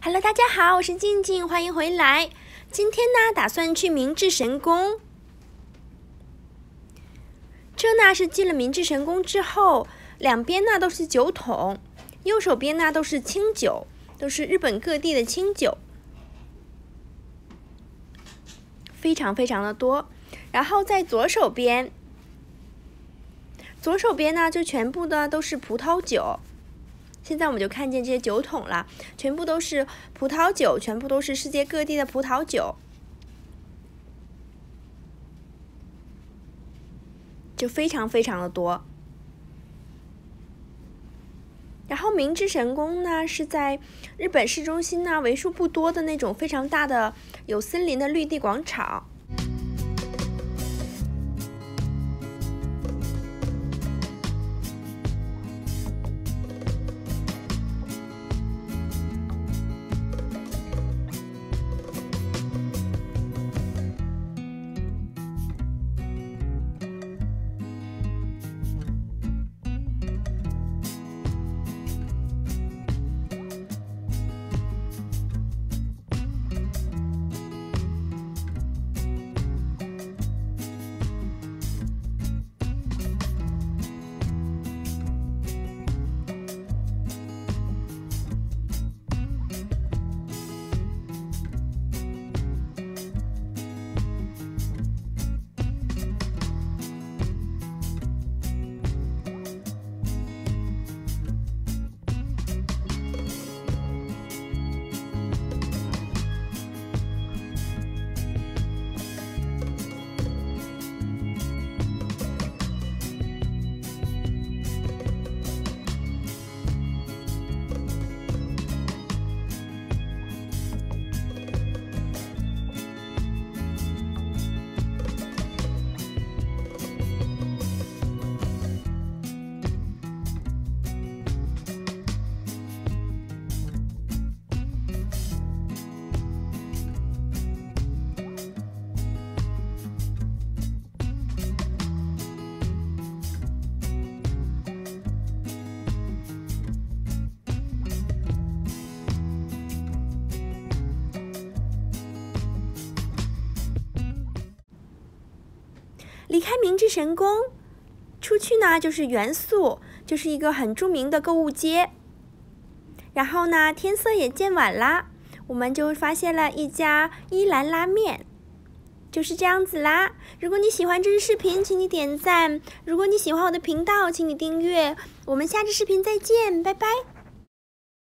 Hello，大家好，我是静静，欢迎回来。今天呢，打算去明治神宫。这呢是进了明治神宫之后，两边呢都是酒桶，右手边呢都是清酒，都是日本各地的清酒，非常非常的多。然后在左手边，左手边呢就全部的都是葡萄酒。现在我们就看见这些酒桶了，全部都是葡萄酒，全部都是世界各地的葡萄酒，就非常非常的多。然后明治神宫呢是在日本市中心呢为数不多的那种非常大的有森林的绿地广场。离开明治神宫，出去呢就是元素，就是一个很著名的购物街。然后呢，天色也渐晚啦，我们就发现了一家伊兰拉面，就是这样子啦。如果你喜欢这支视频，请你点赞；如果你喜欢我的频道，请你订阅。我们下支视频再见，拜拜。